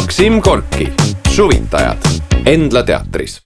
Maksim Gorki, Suvitajad Endla teatris.